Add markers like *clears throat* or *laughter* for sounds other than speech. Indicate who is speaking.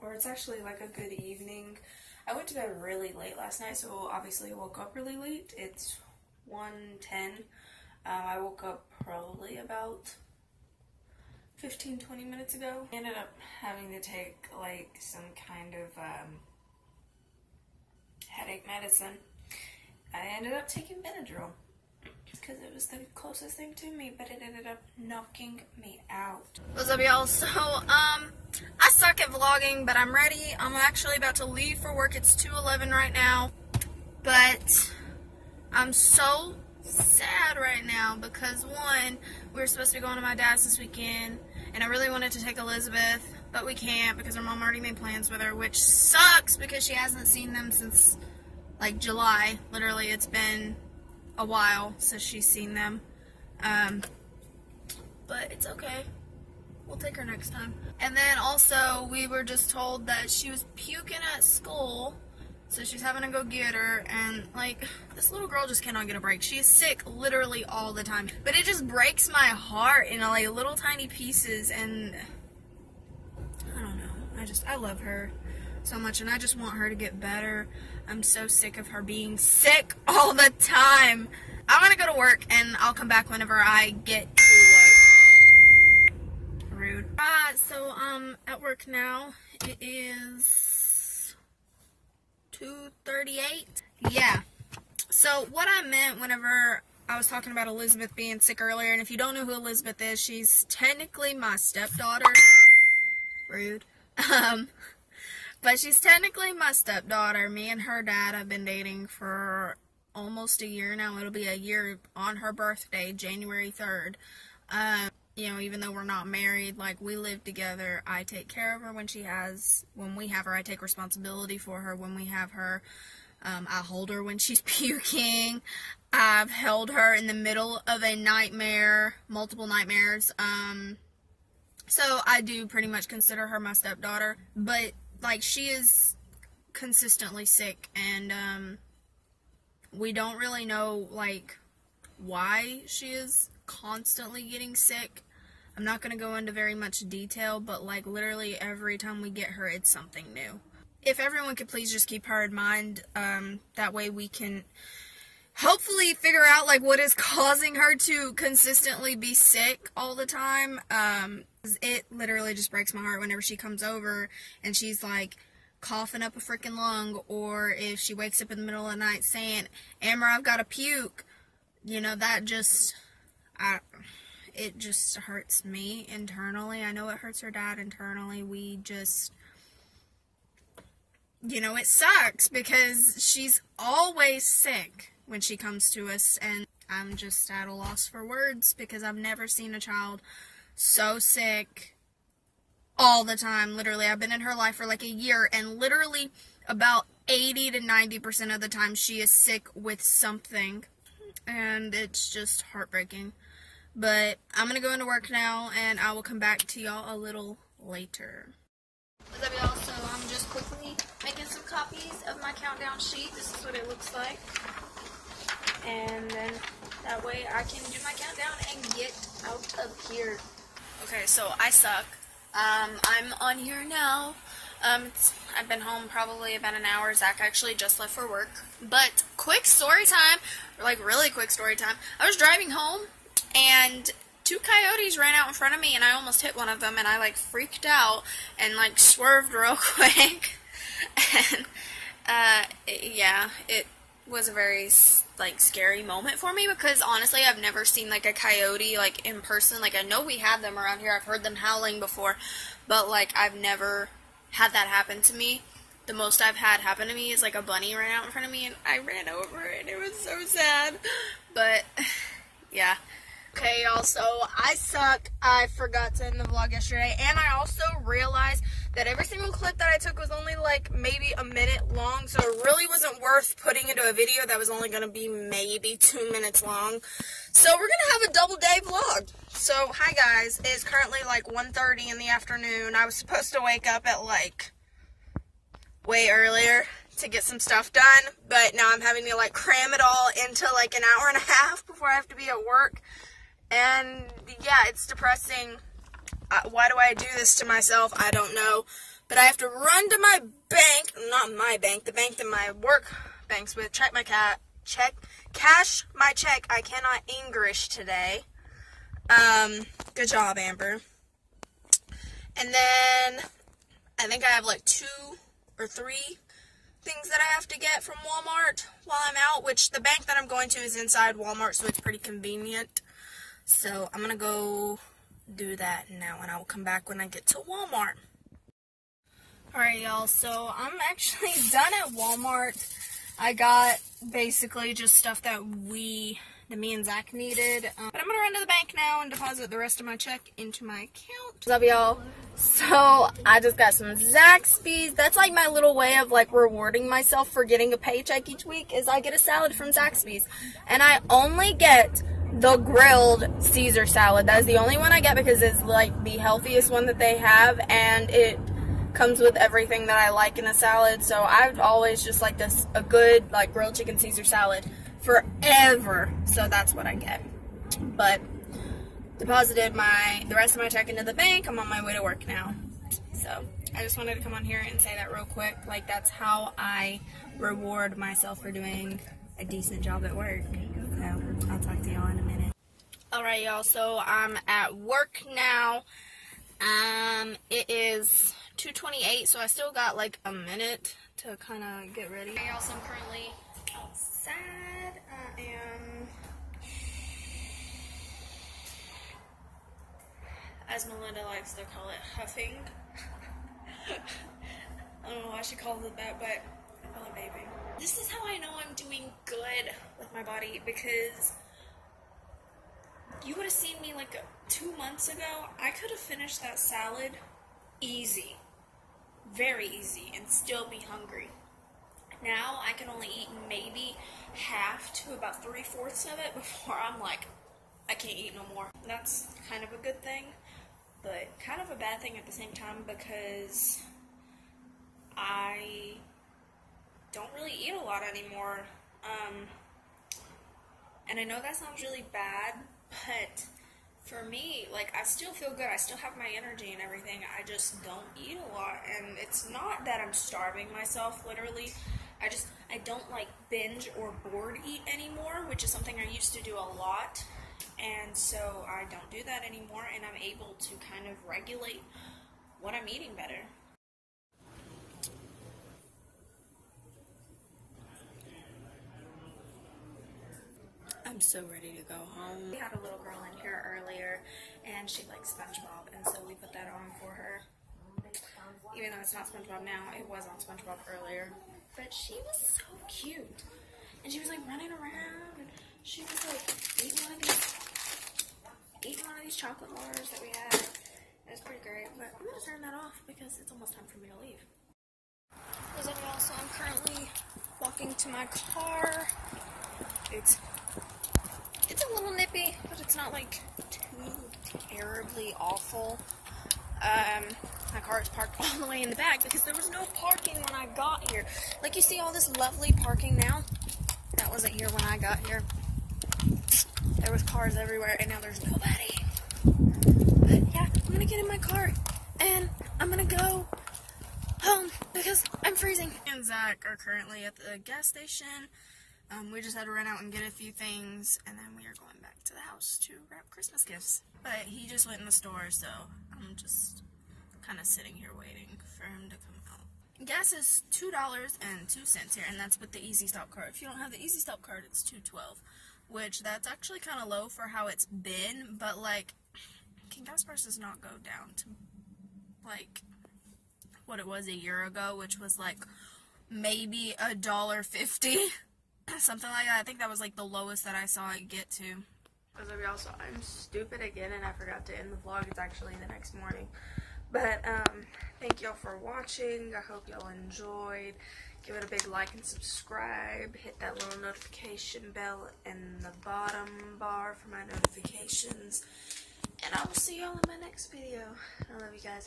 Speaker 1: or it's actually like a good evening. I went to bed really late last night, so obviously I woke up really late. It's 1.10. Um, I woke up probably about 15 20 minutes ago. I ended up having to take like some kind of um, headache medicine. I ended up taking Benadryl because it was the closest thing to me, but it ended up knocking me out. What's up, y'all? *laughs* So, um, I suck at vlogging, but I'm ready. I'm actually about to leave for work. It's 2.11 right now, but I'm so sad right now because, one, we were supposed to be going to my dad's this weekend, and I really wanted to take Elizabeth, but we can't because her mom already made plans with her, which sucks because she hasn't seen them since, like, July. Literally, it's been a while since she's seen them. Um, but it's okay. We'll take her next time. And then also, we were just told that she was puking at school. So she's having to go get her. And, like, this little girl just cannot get a break. She is sick literally all the time. But it just breaks my heart in, like, little tiny pieces. And, I don't know. I just, I love her so much. And I just want her to get better. I'm so sick of her being sick all the time. I'm gonna go to work and I'll come back whenever I get to work. Rude. Uh, so, um, at work now, it is 2.38. Yeah. So, what I meant whenever I was talking about Elizabeth being sick earlier, and if you don't know who Elizabeth is, she's technically my stepdaughter. Rude. *laughs* Um, but she's technically my stepdaughter. Me and her dad have been dating for almost a year now. It'll be a year on her birthday, January 3rd. Um, you know, even though we're not married, like we live together. I take care of her when she has, when we have her. I take responsibility for her when we have her. Um, I hold her when she's *laughs* puking. I've held her in the middle of a nightmare, multiple nightmares. Um, so I do pretty much consider her my stepdaughter. But like she is consistently sick and um we don't really know like why she is constantly getting sick. I'm not going to go into very much detail, but like literally every time we get her it's something new. If everyone could please just keep her in mind um that way we can hopefully figure out like what is causing her to consistently be sick all the time. Um, it literally just breaks my heart whenever she comes over and she's like coughing up a freaking lung, or if she wakes up in the middle of the night saying, "Amber, I've got a puke." You know that just, I, it just hurts me internally. I know it hurts her dad internally. We just you know, it sucks because she's always sick when she comes to us, and I'm just at a loss for words because I've never seen a child so sick all the time. Literally, I've been in her life for like a year, and literally about 80 to 90% of the time she is sick with something, and it's just heartbreaking. But I'm gonna go into work now, and I will come back to y'all a little later. What's up, y'all? So I'm just quickly making some copies of my countdown sheet. This is what it looks like and then that way I can do my countdown and get out of here. Okay, so I suck. Um, I'm on here now. Um, I've been home probably about an hour. Zach actually just left for work. But quick story time, like really quick story time. I was driving home and two coyotes ran out in front of me and I almost hit one of them and I like freaked out and like swerved real *laughs* quick. and uh, yeah, it was a very like scary moment for me because honestly I've never seen like a coyote like in person. Like I know we have them around here. I've heard them howling before but like I've never had that happen to me. The most I've had happen to me is like a bunny ran out in front of me and I ran over it. It was so sad. But *sighs* yeah Okay, y'all, so I suck. I forgot to end the vlog yesterday, and I also realized that every single clip that I took was only like maybe a minute long, so it really wasn't worth putting into a video that was only going to be maybe two minutes long. So we're going to have a double day vlog. So, hi guys, it's currently like 1.30 in the afternoon. I was supposed to wake up at like way earlier to get some stuff done, but now I'm having to like cram it all into like an hour and a half before I have to be at work. And yeah, it's depressing. Uh, why do I do this to myself? I don't know. But I have to run to my bank, not my bank, the bank that my work banks with, check my cat, check, cash my check. I cannot English today. Um, good job, Amber. And then I think I have like two or three things that I have to get from Walmart while I'm out, which the bank that I'm going to is inside Walmart, so it's pretty convenient. So I'm going to go do that now, and I will come back when I get to Walmart. Alright, y'all, so I'm *laughs* actually done at Walmart. I got basically just stuff that we, that me and Zach needed. Um, but I'm going to run to the bank now and deposit the rest of my check into my account. What's up, y'all? So, I just got some Zaxby's. That's like my little way of like rewarding myself for getting a paycheck each week is I get a salad from Zaxby's. And I only get the grilled Caesar salad. That is the only one I get because it's like the healthiest one that they have and it comes with everything that I like in a salad. So I've always just liked this a good like grilled chicken Caesar salad forever. So that's what I get. But deposited my the rest of my check into the bank. I'm on my way to work now. So I just wanted to come on here and say that real quick. Like that's how I reward myself for doing a decent job at work. I'll talk to y'all in a minute. Alright y'all, so I'm at work now. Um, it is 2.28, so I still got like a minute to kind of get ready. Y'all, so I'm currently outside. I am, as Melinda likes to call it, huffing. *laughs* I don't know why she calls it that, but This is how I know I'm doing good with my body because you would have seen me like two months ago. I could have finished that salad easy, very easy, and still be hungry. Now I can only eat maybe half to about three fourths of it *laughs* before I'm like, I can't eat no more. That's kind of a good thing, but kind of a bad thing at the same time because I don't really eat a lot anymore. Um, and I know that sounds really bad, but for me, like, I still feel good. I still have my energy and everything. I just don't eat a lot. And it's not that I'm starving myself, literally. I just, I don't like binge or board eat anymore, which is something I used to do a lot. And so I don't do that anymore, and I'm able to kind of regulate what I'm eating better. I'm so ready to go home. We had a little girl in here earlier, and she likes SpongeBob, and so we put that on for her. Even though it's not SpongeBob now, it was on SpongeBob earlier. But she was so cute. And she was like running around, and she was like eating one of these, eating one of these chocolate bars that we had. It was pretty great, but I'm gonna turn that off because it's almost time for me to leave. So I'm currently walking to my car. It's it's a little nippy, but it's not like too terribly awful. Um, my car is parked *laughs* all the way in the back because there was no parking when I got here. Like you see all this lovely parking now? That wasn't here when I got here. There was cars everywhere and now there's nobody. But yeah, I'm gonna get in my car and I'm gonna go home because I'm freezing. And Zach are currently at the gas station. Um, we just had to run out and get a few things, and then we are going back to the house to wrap Christmas gifts. But he just went in the store, so I'm just kind of sitting here waiting for him to come out. Gas is two dollars and two cents here, and that's with the Easy Stop card. If you don't have the Easy Stop card, it's two twelve, which that's actually kind of low for how it's been. But like, can gas prices not go down to like what it was a year ago, which was like maybe a dollar fifty? *clears throat* something like that. I think that was like the lowest that I saw it get to. As of y'all saw, I'm stupid again and I forgot to end the vlog. It's actually the next morning. But um, thank y'all for watching. I hope y'all enjoyed. Give it a big like and subscribe. Hit that little notification bell in the bottom bar for my notifications. And I will see y'all in my next video. I love you guys.